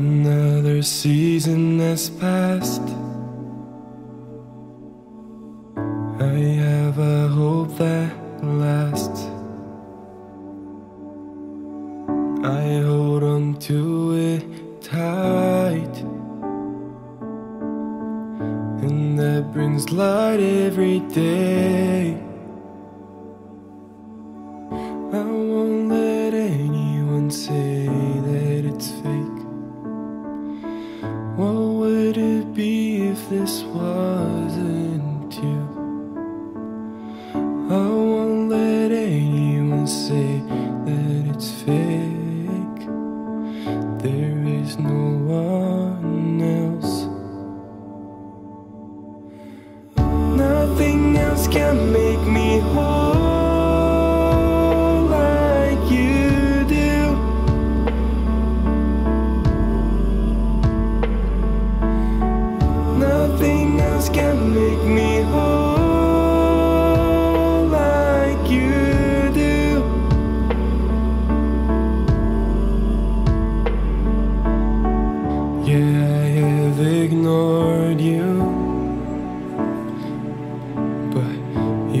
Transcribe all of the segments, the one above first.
Another season has passed. I have a hope that lasts. I hold on to it tight. And that brings light every day. I won't let anyone say What would it be if this wasn't you? I won't let anyone say that it's fake. There is no one else. Nothing else can make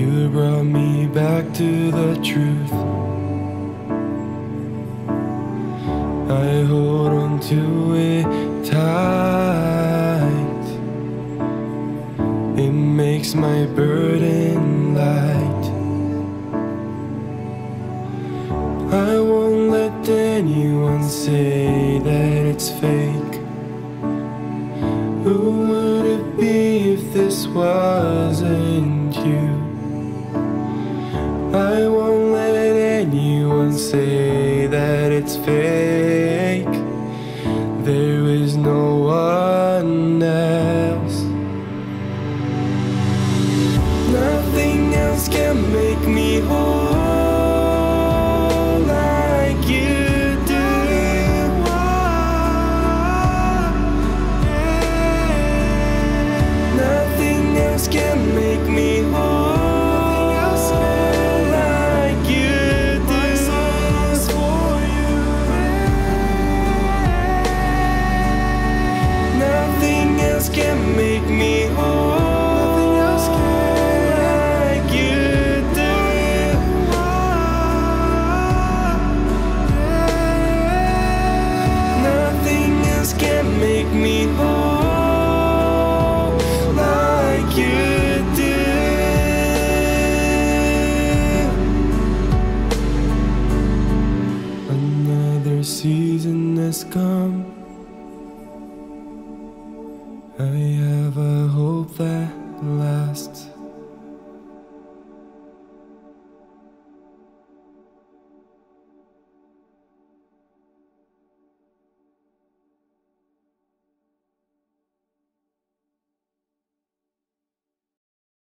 you brought me back to the truth. I hold on to it tight. It makes my burden light. I won't let anyone say that it's fake. Who would it be if this wasn't you? Say that it's fake. Me I have a hope that lasts.